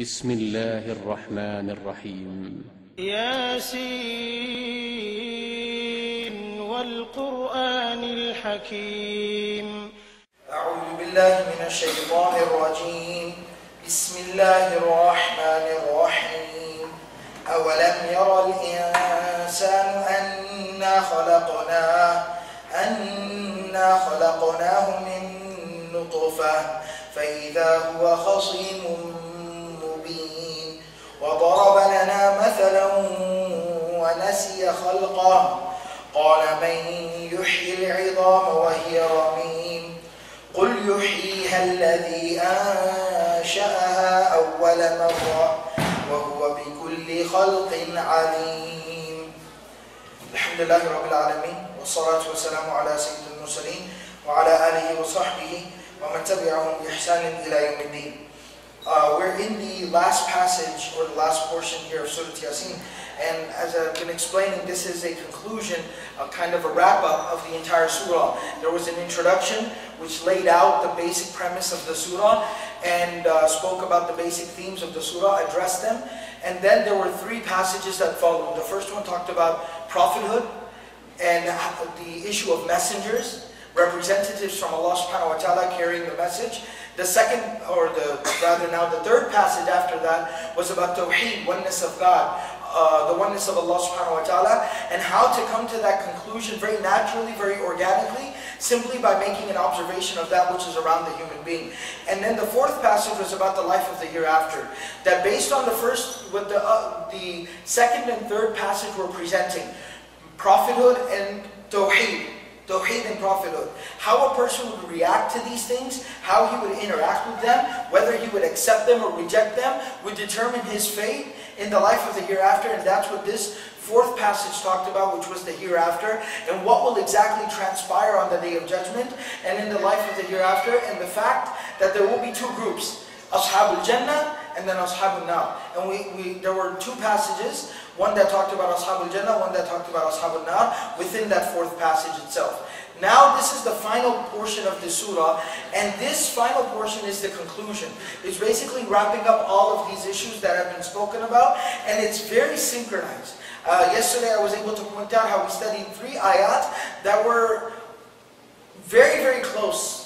بسم الله الرحمن الرحيم. ياسين والقرآن الحكيم. أعوذ بالله من الشيطان الرجيم. بسم الله الرحمن الرحيم. أولم ير الإنسان أنا خلقناه أنا خلقناه من نطفة فإذا هو خصيم مبين وضرب لنا مثلا ونسي خلقه. قال من يحيي العظام وهي رميم. قل يحييها الذي أنشأها أول مرة وهو بكل خلق عليم. الحمد لله رب العالمين والصلاة والسلام على سيد المرسلين وعلى آله وصحبه ومن تبعهم بإحسان إلى يوم الدين. Uh, we're in the last passage or the last portion here of Surah Yasin and as I've been explaining this is a conclusion a kind of a wrap up of the entire surah. There was an introduction which laid out the basic premise of the surah and uh, spoke about the basic themes of the surah addressed them and then there were three passages that followed. The first one talked about prophethood and the issue of messengers representatives from Allah subhanahu wa ta'ala carrying the message the second, or the rather now the third passage after that was about Tawheed, oneness of God, uh, the oneness of Allah subhanahu wa ta'ala, and how to come to that conclusion very naturally, very organically, simply by making an observation of that which is around the human being. And then the fourth passage was about the life of the hereafter. That based on the first, what the, uh, the second and third passage were presenting, prophethood and Tawheed, Tawheed and. How a person would react to these things, how he would interact with them, whether he would accept them or reject them, would determine his fate in the life of the hereafter. And that's what this fourth passage talked about, which was the hereafter, and what will exactly transpire on the day of judgment and in the life of the hereafter, and the fact that there will be two groups, Ashab al-Jannah and then Ashab al-Nar. And we, we, there were two passages, one that talked about Ashabul Jannah, one that talked about Ashabul Nar within that fourth passage itself. Now this is the final portion of the surah, and this final portion is the conclusion. It's basically wrapping up all of these issues that have been spoken about, and it's very synchronized. Uh, yesterday I was able to point out how we studied three ayat that were very, very close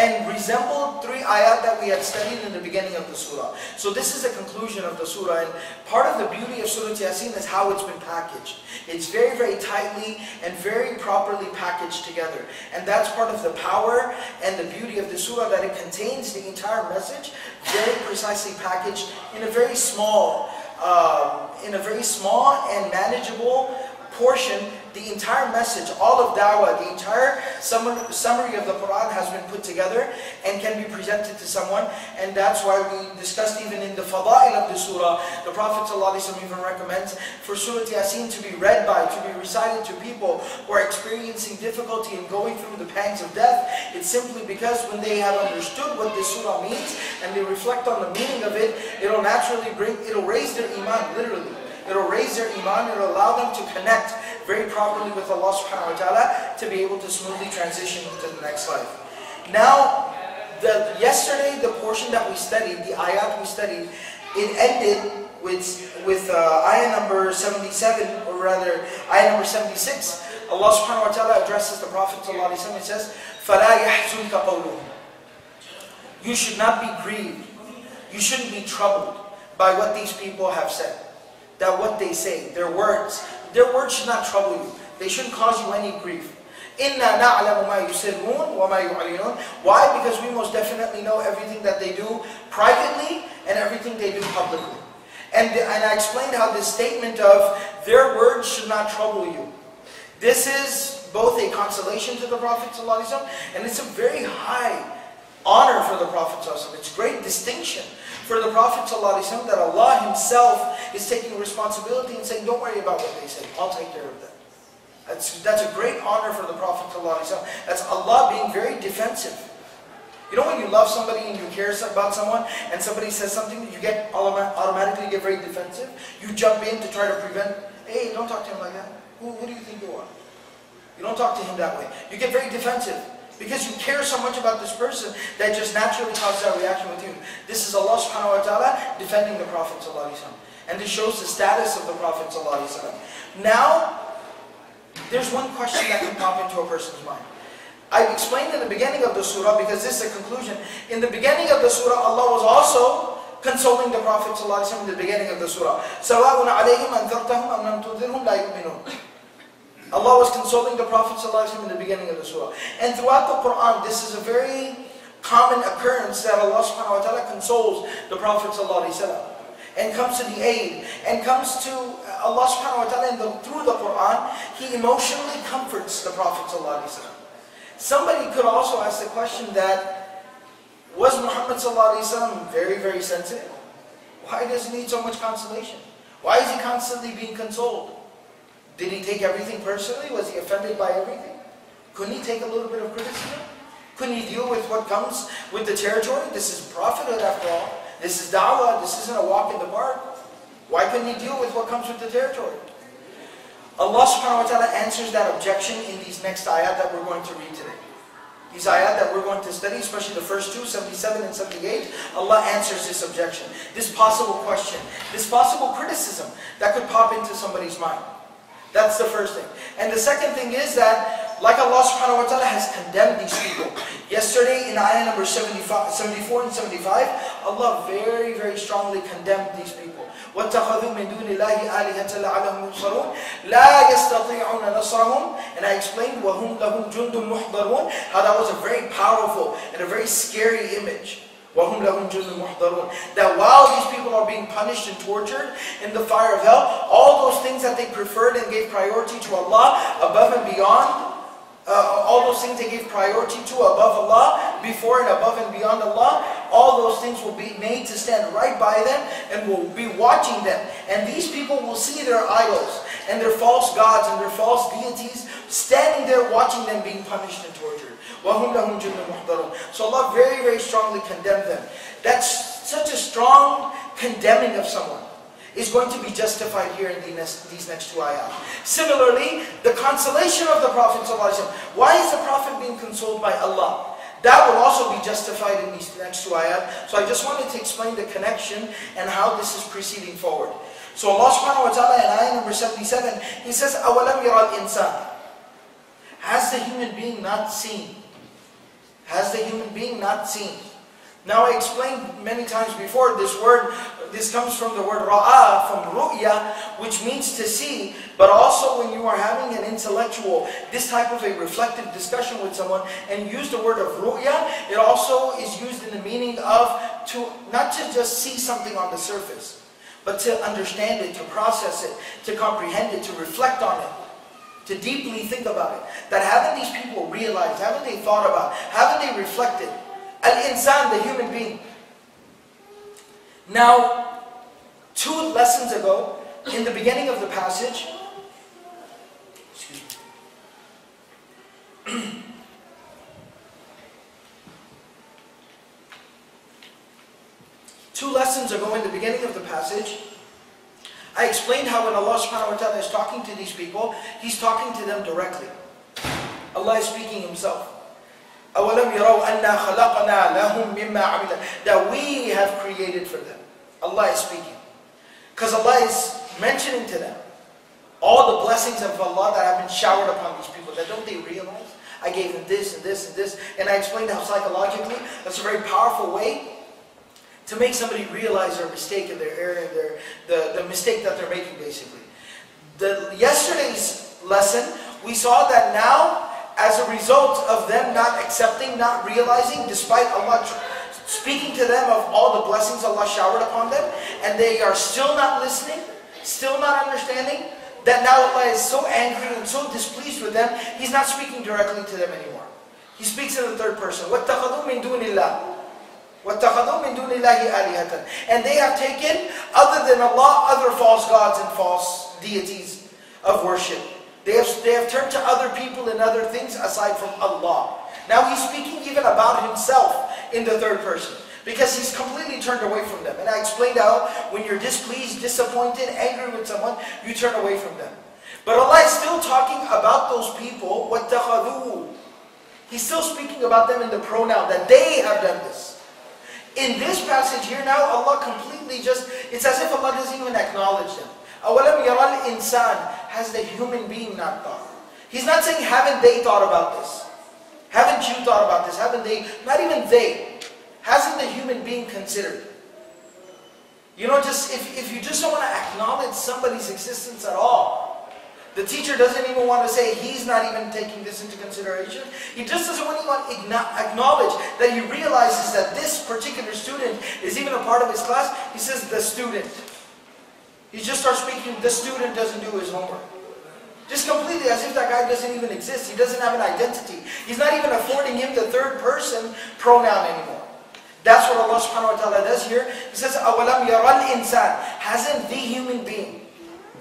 and resembled three ayat that we had studied in the beginning of the surah. So this is the conclusion of the surah and part of the beauty of Surah Yasin is how it's been packaged. It's very, very tightly and very properly packaged together. And that's part of the power and the beauty of the surah that it contains the entire message very precisely packaged in a very small, uh, in a very small and manageable portion, the entire message, all of da'wah, the entire summary of the Quran has been put together and can be presented to someone. And that's why we discussed even in the fada'il of the surah, the Prophet ﷺ even recommends for Surah Yasin to be read by, to be recited to people who are experiencing difficulty in going through the pangs of death. It's simply because when they have understood what this surah means and they reflect on the meaning of it, it'll naturally bring, it'll raise their iman, literally. It'll raise their iman, it'll allow them to connect very properly with Allah subhanahu wa ta'ala to be able to smoothly transition to the next life. Now, the, yesterday the portion that we studied, the ayat we studied, it ended with, with uh, ayah number 77, or rather ayah number 76. Allah subhanahu wa ta'ala addresses the Prophet sallallahu alayhi wa sallam, says, فَلَا يَحْزُنْكَ قَوْلُهُمْ You should not be grieved. You shouldn't be troubled by what these people have said that what they say, their words, their words should not trouble you. They shouldn't cause you any grief. Inna na'lamu ma yusirrun wa ma. Why? Because we most definitely know everything that they do privately and everything they do publicly. And, and I explained how this statement of their words should not trouble you. This is both a consolation to the Prophet and it's a very high honor for the Prophet It's great distinction for the Prophet ﷺ that Allah Himself is taking responsibility and saying, don't worry about what they say, I'll take care of that. That's, that's a great honor for the Prophet ﷺ. That's Allah being very defensive. You know when you love somebody and you care about someone and somebody says something, you get automatically get very defensive. You jump in to try to prevent, hey, don't talk to him like that. Who, who do you think you are? You don't talk to him that way. You get very defensive. Because you care so much about this person that just naturally causes that reaction with you. This is Allah subhanahu wa ta'ala defending the Prophet sallallahu alaihi wasallam. And this shows the status of the Prophet sallallahu alaihi wasallam. Now, there's one question that can pop into a person's mind. I explained in the beginning of the surah, because this is a conclusion. In the beginning of the surah, Allah was also consoling the Prophet ﷺ in the beginning of the surah. سَوَاءٌ عَلَيْهِمْ أَنذَرْتَهُمْ أَمْ لَمْ تُنذِرْهُمْ لَا يُؤْمِنُونَ Allah was consoling the Prophet ﷺ in the beginning of the surah. And throughout the Quran, this is a very common occurrence that Allah subhanahu wa ta'ala consoles the Prophet ﷺ and comes to the aid and comes to Allah subhanahu wa ta'ala and the, through the Quran, He emotionally comforts the Prophet ﷺ. Somebody could also ask the question that, was Muhammad ﷺ very, very sensitive? Why does he need so much consolation? Why is he constantly being consoled? Did he take everything personally? Was he offended by everything? Couldn't he take a little bit of criticism? Couldn't he deal with what comes with the territory? This is prophethood after all. This is da'wah. This isn't a walk in the park. Why couldn't he deal with what comes with the territory? Allah subhanahu wa ta'ala answers that objection in these next ayat that we're going to read today. These ayat that we're going to study, especially the first two, 77 and 78, Allah answers this objection, this possible question, this possible criticism that could pop into somebody's mind. That's the first thing. And the second thing is that, like Allah subhanahu wa ta'ala has condemned these people. Yesterday in ayah number 75, 74 and 75, Allah very, very strongly condemned these people. وَاتَّخَذُوا مِن اللَّهِ آلِهَةً لَعَلَهُمْ يُنصَرُونَ لَا يَسْتَطِيعُونَ And I explained, وَهُمْ لَهُمْ جُنْدٌ مُحْضَرُونَ How that was a very powerful and a very scary image. That while these people are being punished and tortured in the fire of hell, all those things that they preferred and gave priority to Allah above and beyond, uh, all those things they gave priority to above Allah, before and above and beyond Allah, all those things will be made to stand right by them and will be watching them. And these people will see their idols and their false gods and their false deities standing there watching them being punished and tortured. وَهُمْ لَهُمْ جُنْدٌ مُحْضَرُونَ So Allah very, very strongly condemned them. That's such a strong condemning of someone is going to be justified here in the next, these next two ayat. Similarly, the consolation of the Prophet ﷺ. Why is the Prophet being consoled by Allah? That will also be justified in these next two ayat. So I just wanted to explain the connection and how this is proceeding forward. So Allah subhanahu wa ta'ala in ayah number 77, He says, أَوَلَمْ يَرَى الْإِنسَانِ Has the human being not seen? Has the human being not seen? Now I explained many times before this word, this comes from the word ra'a, from ru'ya, which means to see, but also when you are having an intellectual, this type of a reflective discussion with someone, and use the word of ru'ya, it also is used in the meaning of to not to just see something on the surface, but to understand it, to process it, to comprehend it, to reflect on it to deeply think about it. That haven't these people realized, haven't they thought about, haven't they reflected? Al-insan, the human being. Now, two lessons ago, in the beginning of the passage, two lessons ago in the beginning of the passage, I explained how when Allah subhanahu wa ta'ala is talking to these people, He's talking to them directly. Allah is speaking Himself. That we have created for them. Allah is speaking. Because Allah is mentioning to them all the blessings of Allah that have been showered upon these people. That don't they realize? I gave them this and this and this. And I explained how psychologically that's a very powerful way to make somebody realize their mistake and their error and their, the, the mistake that they're making basically. The, yesterday's lesson, we saw that now as a result of them not accepting, not realizing, despite Allah speaking to them of all the blessings Allah showered upon them, and they are still not listening, still not understanding, that now Allah is so angry and so displeased with them, He's not speaking directly to them anymore. He speaks in the third person. وَاتَّخَذُوا مِن دُونِ اللَّهِ وَاتَّخَذُوا مِن دُونِ اللَّهِ آلِهَةً And they have taken, other than Allah, other false gods and false deities of worship. They have, they have turned to other people and other things aside from Allah. Now he's speaking even about himself in the third person. Because he's completely turned away from them. And I explained how when you're displeased, disappointed, angry with someone, you turn away from them. But Allah is still talking about those people, وَاتَّخَذُوا He's still speaking about them in the pronoun that they have done this. In this passage here now, Allah completely just, it's as if Allah doesn't even acknowledge them. أَوَلَمْ يَرَى الْإِنسَانِ Has the human being not thought? He's not saying, haven't they thought about this? Haven't you thought about this? Haven't they? Not even they. Hasn't the human being considered? You know, just if, if you just don't want to acknowledge somebody's existence at all, the teacher doesn't even want to say he's not even taking this into consideration. He just doesn't want to acknowledge that he realizes that this particular student is even a part of his class. He says, the student. He just starts speaking, the student doesn't do his homework. Just completely as if that guy doesn't even exist. He doesn't have an identity. He's not even affording him the third person pronoun anymore. That's what Allah subhanahu wa ta'ala does here. He says, أَوَلَمْ يَرَى الْإِنسَانِ Hasn't the human being,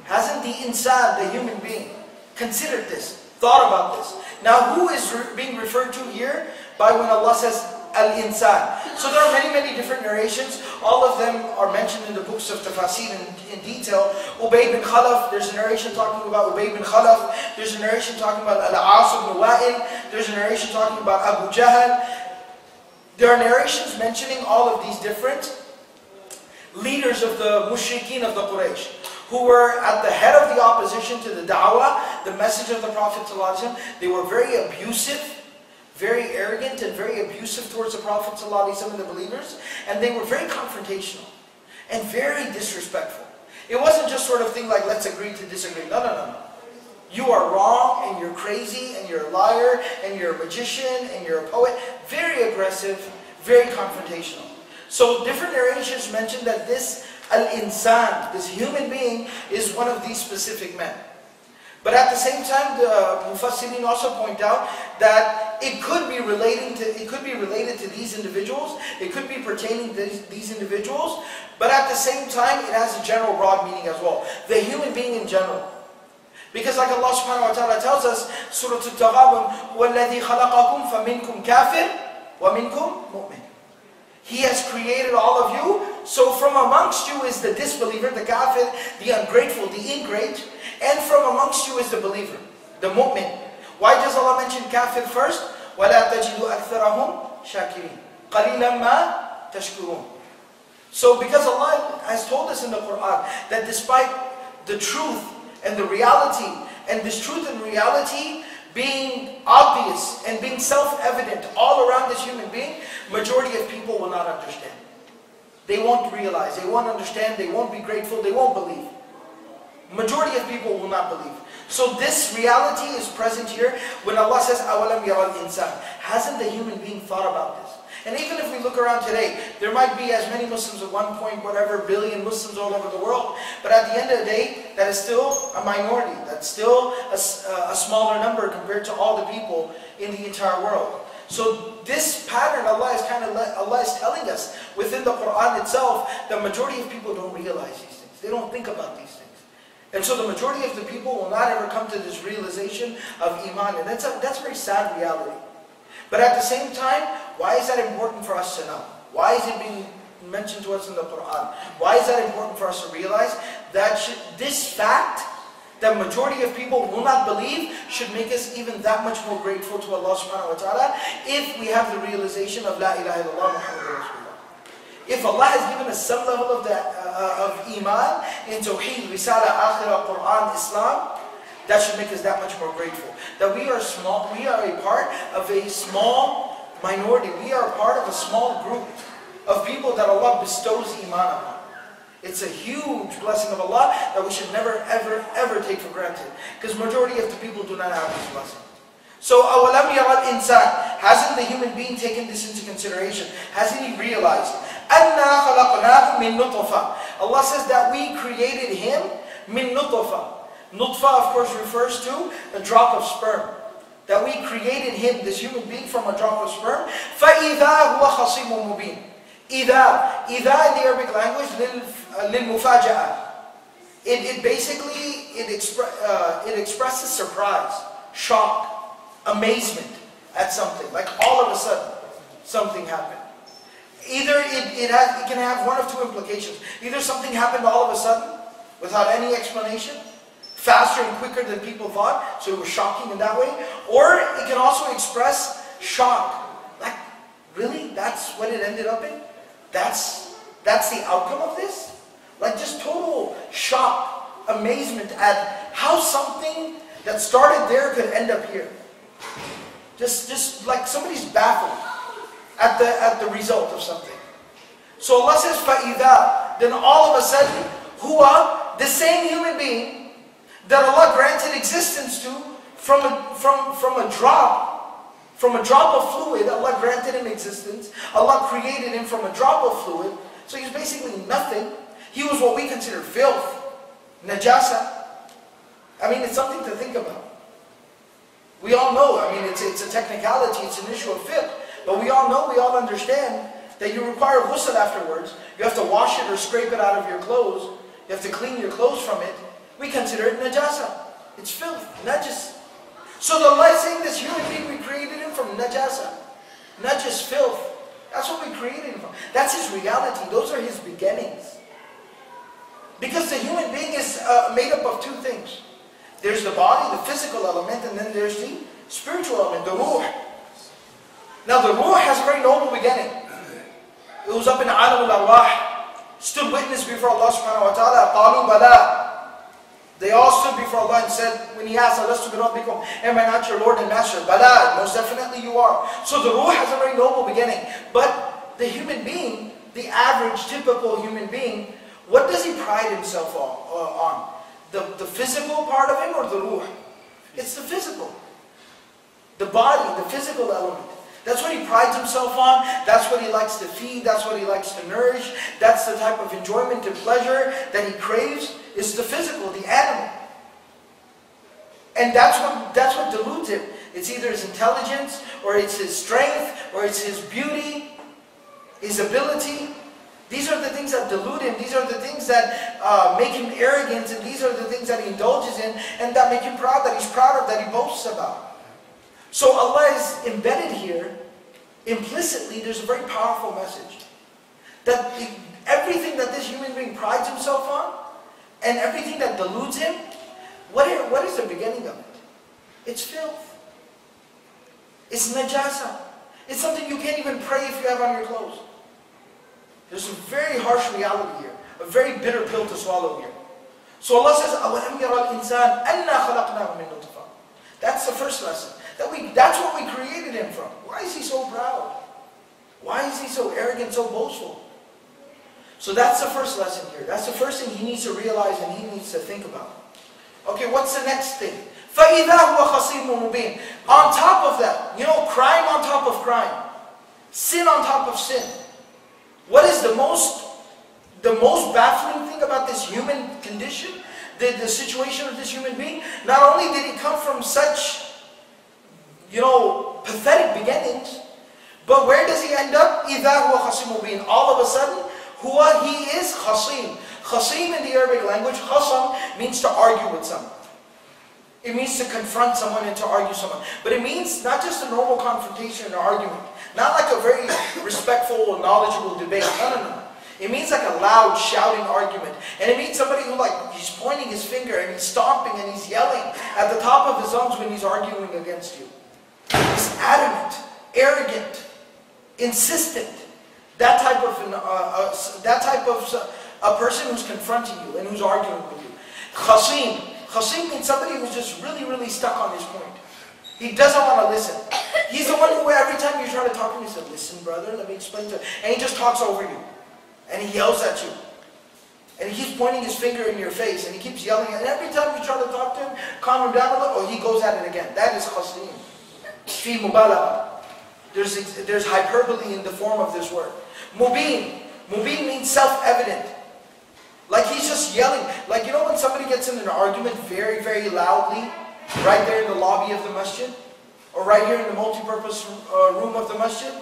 hasn't the insan, the human being, considered this, thought about this? Now who is being referred to here by when Allah says, al-insan. So there are many, many different narrations. All of them are mentioned in the books of tafsir in, in detail. Ubay bin Khalaf, there's a narration talking about Ubay bin Khalaf. There's a narration talking about Al-As ibn Wa'il. There's a narration talking about Abu Jahl. There are narrations mentioning all of these different leaders of the mushrikeen of the Quraysh who were at the head of the opposition to the da'wah, the message of the Prophet. They were very abusive very arrogant and very abusive towards the Prophet ﷺ and the believers, and they were very confrontational and very disrespectful. It wasn't just sort of thing like, let's agree to disagree. No, no, no, no. You are wrong, and you're crazy, and you're a liar, and you're a magician, and you're a poet. Very aggressive, very confrontational. So different narrations mention that this al-insan, this human being, is one of these specific men. But at the same time, the Mufassirin also point out that it could be relating to it could be related to these individuals, it could be pertaining to these, these individuals, but at the same time, it has a general broad meaning as well. The human being in general. Because like Allah subhanahu wa ta'ala tells us, Surah Al-Taghabun, وَالَّذِي خَلَقَكُمْ فَمِنْكُمْ كَافِرٌ وَمِنْكُمْ مُؤْمِنٌ He has created all of you, so from amongst you is the disbeliever, the kafir, the ungrateful, the ingrate, and from amongst you is the believer, the mu'min. Why does Allah mention kafir first? وَلَا تَجِدُ أَكْثَرَهُمْ شَاكِرِينَ قَلِيلًا مَا تَشْكُرُونَ So because Allah has told us in the Quran that despite the truth and the reality, and this truth and reality being obvious and being self-evident all around this human being, majority of people will not understand. They won't realize, they won't understand, they won't be grateful, they won't believe. Majority of people will not believe. So this reality is present here when Allah says, أَوَلَمْ يَرَى الْإِنسَانِ Hasn't the human being thought about this? And even if we look around today, there might be as many Muslims at one point, whatever, billion Muslims all over the world. But at the end of the day, that is still a minority. That's still a, uh, a smaller number compared to all the people in the entire world. So this pattern Allah is kind of Allah is telling us within the Quran itself, the majority of people don't realize these things. They don't think about these things. And so the majority of the people will not ever come to this realization of Iman. And that's a, that's a very sad reality. But at the same time, why is that important for us to know? Why is it being mentioned to us in the Quran? Why is that important for us to realize? That should, this fact, that majority of people will not believe, should make us even that much more grateful to Allah subhanahu wa ta'ala if we have the realization of La ilaha illallah Muhammadur Rasulullah. If Allah has given us some level of, that, uh, of Iman in Tawheed, Risala, Akhirah, Quran, Islam, that should make us that much more grateful. That we are small, we are a part of a small minority. We are a part of a small group of people that Allah bestows Iman upon. It's a huge blessing of Allah that we should never, ever, ever take for granted. Because majority of the people do not have this blessing. So, أَوَلَمْ يَرَى الْإِنسَانِ Hasn't the human being taken this into consideration? Hasn't he realized أَنَّا خَلَقْنَاهُ مِن نُطْفَةٍ Allah says that we created him min nutfa. Nutfa of course refers to a drop of sperm. That we created him, this human being, from a drop of sperm. فَإِذَا هُوَ خَصِيمٌ مُبِينٌ إِذَا إِذَا in the Arabic language, لِلْمُفَاجَأَةِ it, it basically, it, expre uh, it expresses surprise, shock, amazement at something. Like all of a sudden, something happened. Either it, it, has, it can have one of two implications. Either something happened all of a sudden, without any explanation, faster and quicker than people thought, so it was shocking in that way. Or it can also express shock. Like, really? That's what it ended up in? That's, that's the outcome of this? Like just total shock, amazement at how something that started there could end up here. Just, just like somebody's baffled at the, at the result of something. So Allah says, فَإِذَا Then all of a sudden, huwa, the same human being that Allah granted existence to from a, from, from a drop, from a drop of fluid, Allah granted him existence. Allah created him from a drop of fluid. So he's basically nothing. He was what we consider filth, najasa. I mean, it's something to think about. We all know, I mean, it's, it's a technicality, it's an issue of filth. But we all know, we all understand that you require ghusl afterwards. You have to wash it or scrape it out of your clothes. You have to clean your clothes from it. We consider it najasa. It's filth, najis. So the Allah is saying this human being, we created him from najasa. Just filth. That's what we created him from. That's his reality. Those are his beginnings. Because the human being is uh, made up of two things. There's the body, the physical element, and then there's the spiritual element, the ruh. Now the ruh has a very noble beginning. It was up in alam al-arwah, stood witness before Allah subhanahu wa ta'ala. They all stood before Allah and said, when he asked, Alastu birabbikum, am I not your Lord and Master? Bala, most definitely you are. So the ruh has a very noble beginning. But the human being, the average, typical human being, what does he pride himself on? Uh, on? The, the physical part of him or the ruh? It's the physical. The body, the physical element. That's what he prides himself on. That's what he likes to feed. That's what he likes to nourish. That's the type of enjoyment and pleasure that he craves. It's the physical, the animal. And that's what, that's what deludes him. It's either his intelligence, or it's his strength, or it's his beauty, his ability. These are the things that delude him. These are the things that uh, make him arrogant. And these are the things that he indulges in and that make him proud, that he's proud of, that he boasts about. So Allah is embedded here. Implicitly, there's a very powerful message. That everything that this human being prides himself on and everything that deludes him, what is, what is the beginning of it? It's filth. It's najasa. It's something you can't even pray if you have on your clothes. There's a very harsh reality here, a very bitter pill to swallow here. So Allah says, أَوَلَمْ يَرَى الْإِنسَانِ أَنَّا خَلَقْنَاهُ مِنْ نُطْفَةٍ That's the first lesson. That we, that's what we created him from. Why is he so proud? Why is he so arrogant, so boastful? So that's the first lesson here. That's the first thing he needs to realize and he needs to think about. Okay, what's the next thing? فَإِذَا هُوَ خَصِيمٌ مُبِينٌ On top of that, you know, crime on top of crime. Sin on top of sin. What is the most, the most baffling thing about this human condition? The, the situation of this human being? Not only did he come from such, you know, pathetic beginnings, but where does he end up? إِذَا هُوَ خَصِيمٌ مُبِينٌ All of a sudden, huwa, he is khasim. Khasim in the Arabic language, khasam means to argue with someone. It means to confront someone and to argue someone. But it means not just a normal confrontation and argument. Not like a very respectful knowledgeable debate. No, no, no. It means like a loud shouting argument. And it means somebody who like, he's pointing his finger and he's stomping and he's yelling at the top of his lungs when he's arguing against you. He's adamant, arrogant, insistent. That type of, uh, uh, that type of a person who's confronting you and who's arguing with you. Khasim. Khasim means somebody who's just really, really stuck on his point. He doesn't want to listen. He's the one who every time you try to talk to him, he says, listen, brother, let me explain to you. And he just talks over you. And he yells at you. And he keeps pointing his finger in your face. And he keeps yelling. And every time you try to talk to him, calm him down a little, oh, he goes at it again. That is khasim. Fi. There's, there's hyperbole in the form of this word. Mubin. Mubin means self-evident. Like he's just yelling. Like you know when somebody gets in an argument very, very loudly, right there in the lobby of the masjid? Or right here in the multi-purpose uh, room of the masjid?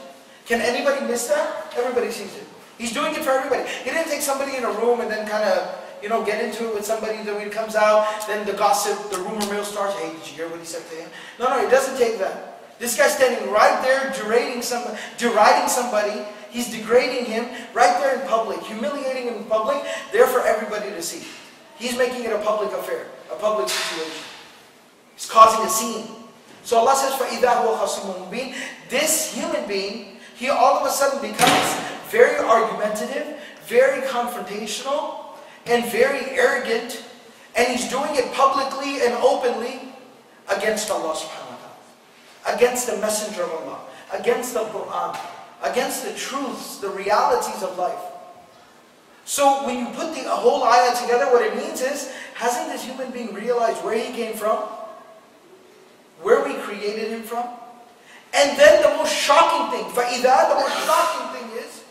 Can anybody miss that? Everybody sees it. He's doing it for everybody. He didn't take somebody in a room and then kind of, you know, get into it with somebody. Then when he comes out, then the gossip, the rumor mill starts. Hey, did you hear what he said to him? No, no, it doesn't take that. This guy's standing right there, deriding somebody, deriding somebody. He's degrading him right there in public, humiliating him in public, there for everybody to see. He's making it a public affair, a public situation. He's causing a scene. So Allah says, فَإِذَا هُوَ خَصِيمٌ مُبِينٌ This human being, he all of a sudden becomes very argumentative, very confrontational, and very arrogant, and he's doing it publicly and openly against Allah subhanahu wa ta'ala, against the messenger of Allah, against the Quran, against the truths, the realities of life. So when you put the whole ayah together, what it means is, hasn't this human being realized where he came from? Where we created him from? And then the most shocking thing, فَإِذَا The most shocking thing is,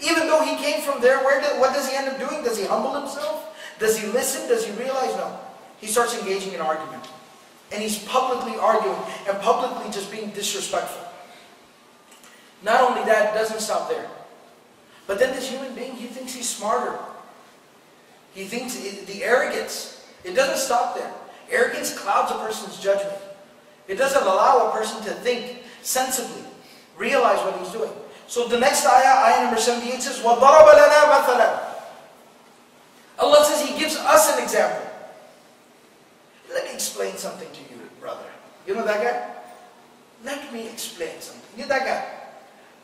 even though he came from there, where did, what does he end up doing? Does he humble himself? Does he listen? Does he realize? No. He starts engaging in argument. And he's publicly arguing and publicly just being disrespectful. Not only that, it doesn't stop there. But then this human being, he thinks he's smarter. He thinks it, the arrogance, it doesn't stop there. Arrogance clouds a person's judgment. It doesn't allow a person to think sensibly, realize what he's doing. So the next ayah, ayah number 78 says, وَضَرَبَ لَنَا مَثَلًا Allah says He gives us an example. Let me explain something to you, brother. You know that guy? Let me explain something. You know that guy?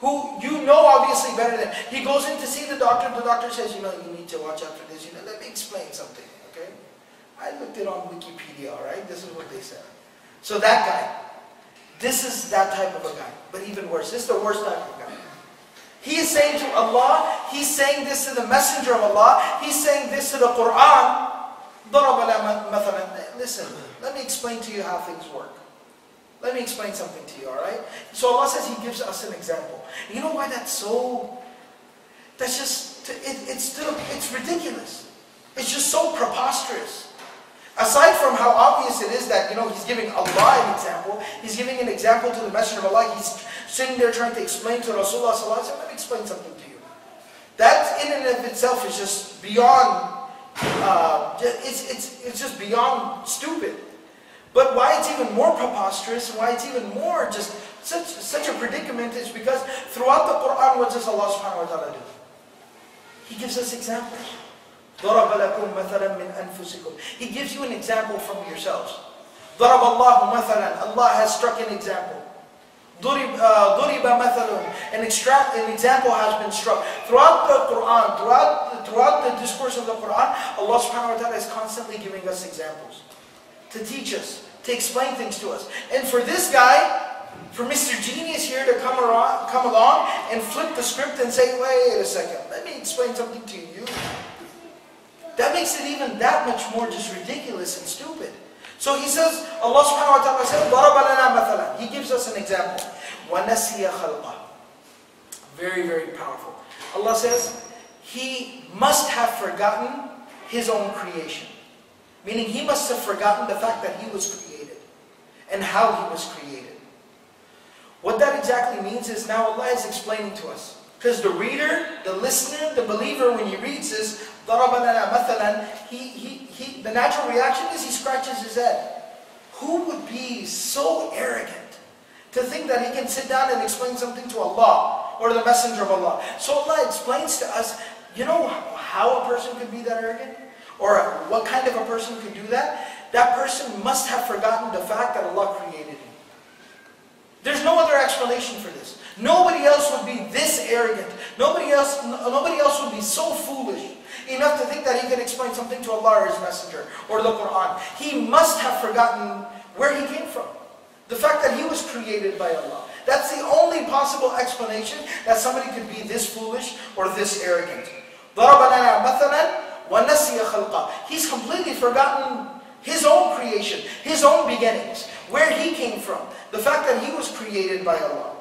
Who you know obviously better than. He goes in to see the doctor. The doctor says, you know, you need to watch out for this. You know, let me explain something, okay? I looked it on Wikipedia, all right? This is what they said. So that guy, this is that type of a guy. But even worse, this is the worst type of guy. He is saying to Allah, he's saying this to the messenger of Allah, he's saying this to the Quran. Listen, let me explain to you how things work. Let me explain something to you, alright? So Allah says He gives us an example. You know why that's so, that's just, it, it's still, it's ridiculous. It's just so preposterous. Aside from how obvious it is that, you know, he's giving Allah an example, he's giving an example to the Messenger of Allah, he's sitting there trying to explain to Rasulullah Sallallahu Alaihi Wasallam. let me explain something to you. That in and of itself is just beyond, uh, it's, it's, it's just beyond stupid. But why it's even more preposterous, and why it's even more just such, such a predicament is because throughout the Quran, what does Allah subhanahu wa ta'ala do? He gives us examples. ضرب لكم مثلا من أنفسكم. He gives you an example from yourselves. ضرب الله مثلا. Allah has struck an example. ضرب ضرب مثل. An, extract, an example has been struck. Throughout the Quran, throughout, throughout the discourse of the Quran, Allah subhanahu wa ta'ala is constantly giving us examples. To teach us, to explain things to us. And for this guy, for Mr. Genius here to come, around, come along and flip the script and say, wait a second, let me explain something to you. That makes it even that much more just ridiculous and stupid. So he says, Allah subhanahu wa ta'ala said, ضَرَبَ He gives us an example. وَنَسِيَ خَلْقَهُ Very, very powerful. Allah says, He must have forgotten His own creation. Meaning He must have forgotten the fact that He was created and how He was created. What that exactly means is now Allah is explaining to us. Because the reader, the listener, the believer, when he reads this, he, he, he, the natural reaction is he scratches his head. Who would be so arrogant to think that he can sit down and explain something to Allah or the Messenger of Allah? So Allah explains to us, you know how a person could be that arrogant? Or what kind of a person could do that? That person must have forgotten the fact that Allah created him. There's no other explanation for this. Nobody else would be this arrogant. Nobody else, nobody else would be so foolish enough to think that he could explain something to Allah or His Messenger or the Quran. He must have forgotten where he came from. The fact that he was created by Allah. That's the only possible explanation that somebody could be this foolish or this arrogant. He's completely forgotten his own creation, his own beginnings, where he came from, the fact that he was created by Allah.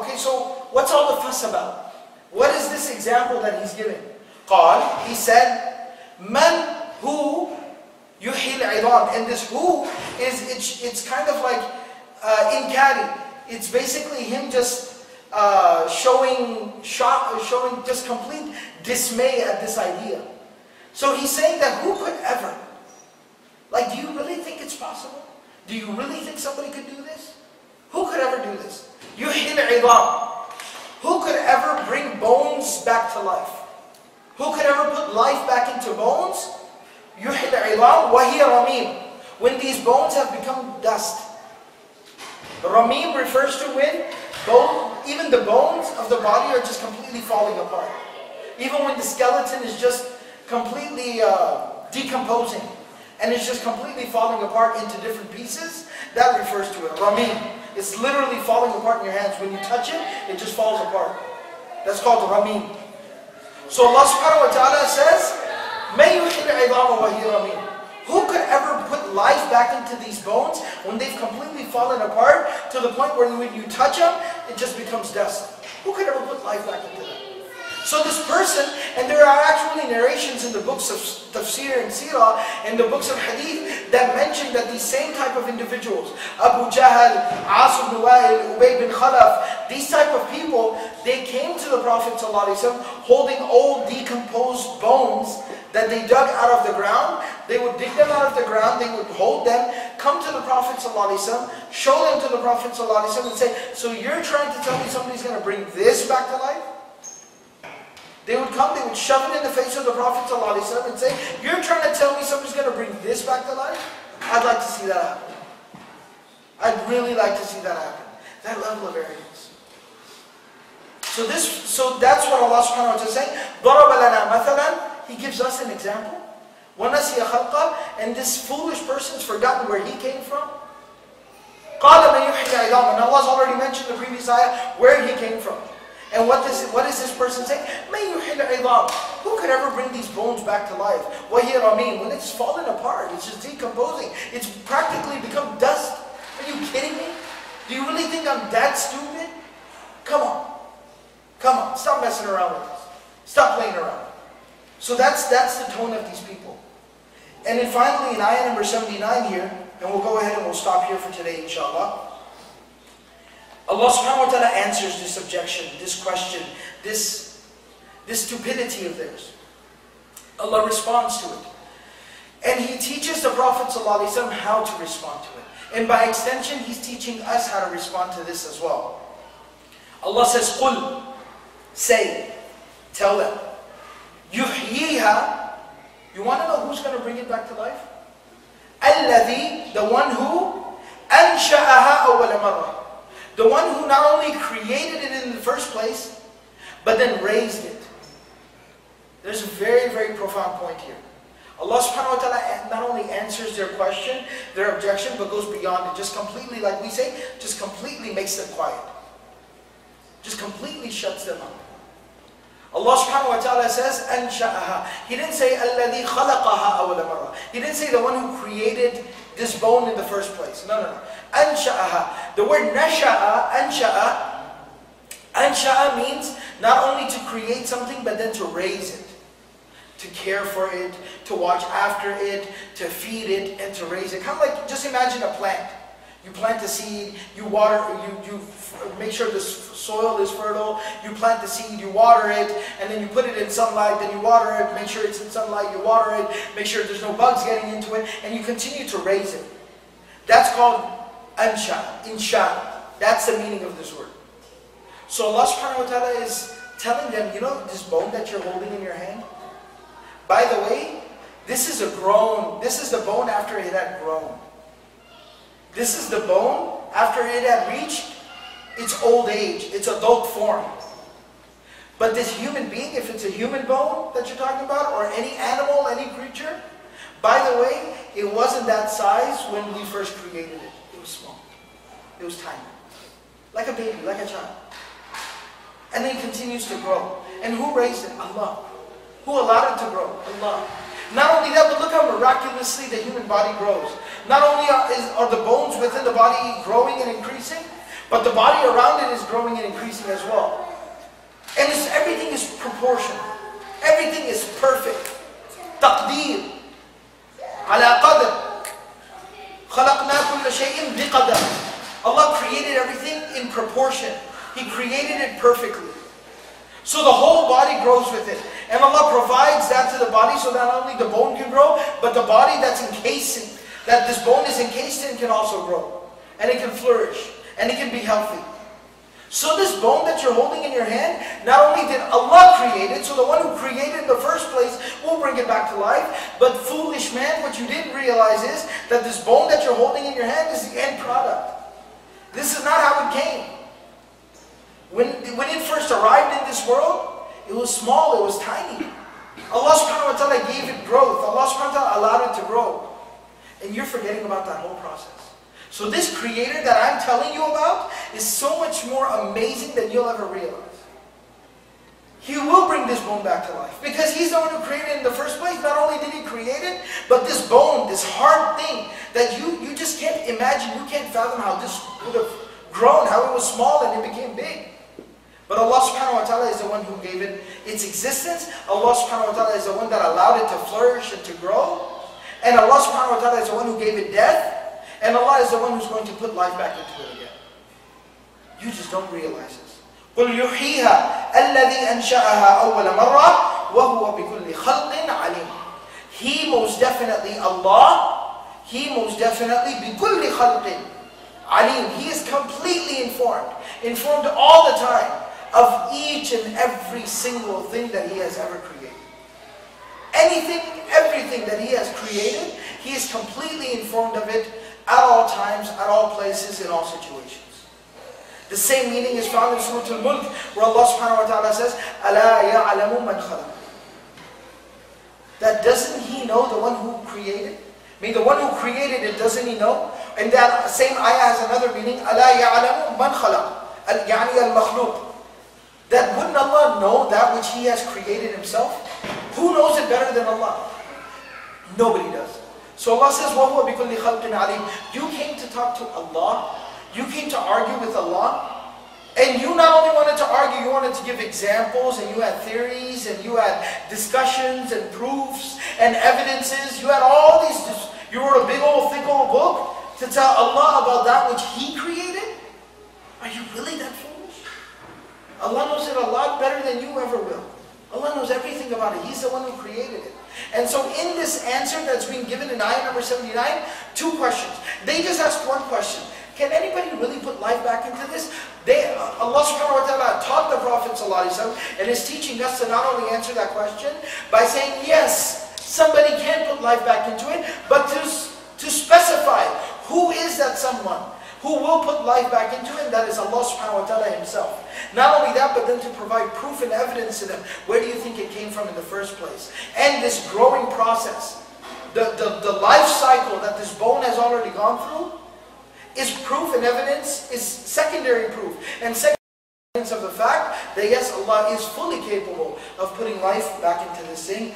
Okay, so what's all the fuss about? What is this example that he's giving? قال, he said, من who يحيي العظام. And this who is, it's, it's kind of like uh, inkari. It's basically him just uh, showing, shock, showing just complete dismay at this idea. So he's saying that who could ever? Like, do you really think it's possible? Do you really think somebody could do this? Who could ever do this? Yuhil idam. Who could ever bring bones back to life? Who could ever put life back into bones? Yuhil idam wa hiya ramim. when these bones have become dust. Ramim refers to when Bone, even the bones of the body are just completely falling apart. Even when the skeleton is just completely uh, decomposing and it's just completely falling apart into different pieces, that refers to it. Ramim. It's literally falling apart in your hands. When you touch it, it just falls apart. That's called Ramim. So Allah subhanahu wa ta'ala says, مَنْ يُحِنَّ عِظَامَ وَهِيَ ramim." Who could ever put life back into these bones when they've completely fallen apart to the point where when you touch them, it just becomes dust? Who could ever put life back into them? So this person, and there are actually narrations in the books of tafsir and seerah, and the books of hadith, that mention that these same type of individuals, Abu Jahl, As ibn Wa'il, Ubay bin Khalaf, these type of people, they came to the Prophet ﷺ holding old decomposed bones that they dug out of the ground. They would dig them out of the ground, they would hold them, come to the Prophet ﷺ, show them to the Prophet ﷺ and say, so you're trying to tell me somebody's going to bring this back to life? They would come, they would shove it in the face of the Prophet ﷺ and say, You're trying to tell me somebody's going to bring this back to life? I'd like to see that happen. I'd really like to see that happen. That level of arrogance. So this, so that's what Allah subhanahu wa ta'ala is saying. ضَرَبَ لَنَا مَثَلًا He gives us an example. وَنَسِيَ خَلْقًا And this foolish person's forgotten where he came from. قَالَ مَنْ يُحْيِي عِظَامًا And Allah's already mentioned in the previous ayah where he came from. And what does what is this person saying? May yuhil idam. Who could ever bring these bones back to life? Wahiya mean? When it's fallen apart, it's just decomposing. It's practically become dust. Are you kidding me? Do you really think I'm that stupid? Come on. Come on. Stop messing around with this. Stop playing around. So that's that's the tone of these people. And then finally in ayah number 79 here, and we'll go ahead and we'll stop here for today, inshallah. Allah subhanahu wa ta'ala answers this objection, this question, this, this stupidity of theirs. Allah responds to it. And He teaches the Prophet ﷺ how to respond to it. And by extension, He's teaching us how to respond to this as well. Allah says, قُل Say, tell them. يُحْيِيهَا You want to know who's going to bring it back to life? الَّذِي The one who أَنْشَأَهَا أَوَّلَ مَرَّةٍ the one who not only created it in the first place, but then raised it. There's a very, very profound point here. Allah subhanahu wa ta'ala not only answers their question, their objection, but goes beyond it. Just completely, like we say, just completely makes them quiet. Just completely shuts them up. Allah subhanahu wa ta'ala says, أَنْشَأَهَا He didn't say, الَّذِي خَلَقَهَا أَوَلَ مَرَّةٍ He didn't say the one who created this bone in the first place. No, no, no. أَنْشَأَهَا The word nasha'a, أَنْشَأَ Ansha'a means not only to create something, but then to raise it. To care for it, to watch after it, to feed it, and to raise it. Kind of like, just imagine a plant. You plant the seed, you water, you, you make sure the soil is fertile, you plant the seed, you water it, and then you put it in sunlight, then you water it, make sure it's in sunlight, you water it, make sure there's no bugs getting into it, and you continue to raise it. That's called ansha, insha. That's the meaning of this word. So Allah subhanahu wa ta'ala is telling them, you know this bone that you're holding in your hand? By the way, this is a grown, this is the bone after it had grown. This is the bone after it had reached its old age, its adult form. But this human being, if it's a human bone that you're talking about, or any animal, any creature, by the way, it wasn't that size when we first created it. It was small. It was tiny. Like a baby, like a child. And then it continues to grow. And who raised it? Allah. Who allowed it to grow? Allah. Not only that, but look how miraculously the human body grows. Not only are, is, are the bones within the body growing and increasing, but the body around it is growing and increasing as well. And everything is proportional. Everything is perfect. تقدير على قدر خلقنا كل شيء بقدر Allah created everything in proportion. He created it perfectly. So the whole body grows with it. And Allah provides that to the body so not only the bone can grow, but the body that's encasing, that this bone is encased in can also grow. And it can flourish. And it can be healthy. So this bone that you're holding in your hand, not only did Allah create it, so the one who created in the first place will bring it back to life, but foolish man, what you didn't realize is that this bone that you're holding in your hand is the end product. This is not how it came. When, when it first arrived in this world, it was small, it was tiny. Allah subhanahu wa ta'ala gave it growth. Allah subhanahu wa ta'ala allowed it to grow. And you're forgetting about that whole process. So this creator that I'm telling you about is so much more amazing than you'll ever realize. He will bring this bone back to life. Because he's the one who created it in the first place. Not only did he create it, but this bone, this hard thing that you, you just can't imagine, you can't fathom how this would have grown, how it was small and it became big. But Allah subhanahu wa ta'ala is the one who gave it its existence. Allah subhanahu wa ta'ala is the one that allowed it to flourish and to grow. And Allah subhanahu wa ta'ala is the one who gave it death. And Allah is the one who's going to put life back into it again. You just don't realize this. قُلْ يُحْيِيهَا الَّذِي أَنْشَأَهَا أَوَّلَ مَرَّةٍ وَهُوَ بِكُلِّ خَلْقٍ عَلِيمٌ He most definitely, Allah, He most definitely, بِكُلِّ خَلْقٍ عَلِيمٌ He is completely informed, informed all the time of each and every single thing that He has ever created. Anything, everything that He has created, He is completely informed of it at all times, at all places, in all situations. The same meaning is found in Surah Al-Mulk, where Allah subhanahu wa ta'ala says, أَلَا يَعْلَمُ مَنْ خَلَقَ That doesn't He know the one who created? I mean, the one who created it, doesn't He know? And that same ayah has another meaning, أَلَا يَعْلَمُ مَنْ خَلَقَ يعني المخلوق That wouldn't Allah know that which He has created Himself? Who knows it better than Allah? Nobody does. So Allah says, وَهُوَ بِكُلِّ خَلْقٍ عَلِيمٍ You came to talk to Allah. You came to argue with Allah. And you not only wanted to argue, you wanted to give examples, and you had theories, and you had discussions, and proofs, and evidences. You had all these, you wrote a big old, thick old book to tell Allah about that which He created? Are you really that foolish? Allah knows it a lot better than you ever will. Allah knows everything about it. He's the one who created it. And so in this answer that's being given in ayah number 79, two questions. They just asked one question. Can anybody really put life back into this? They, uh, Allah subhanahu wa ta'ala taught the Prophet and is teaching us to not only answer that question by saying, yes, somebody can put life back into it, but to, to specify who is that someone who will put life back into it, that is Allah subhanahu wa ta'ala himself. Not only that, but then to provide proof and evidence to them. Where do you think it came from in the first place? And this growing process, the, the, the life cycle that this bone has already gone through, is proof and evidence, is secondary proof. And secondary evidence of the fact that yes, Allah is fully capable of putting life back into this thing.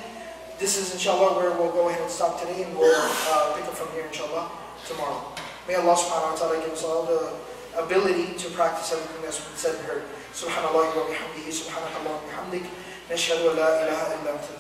This is inshallah where we'll go ahead and stop today and we'll uh, pick up from here inshallah tomorrow. May Allah subhanahu wa ta'ala give us all the ability to practice everything that's been said and heard. Subhanallah wa bihamdihi, subhanakallah wa bihamdik, nashhadu wa la ilaha illa anta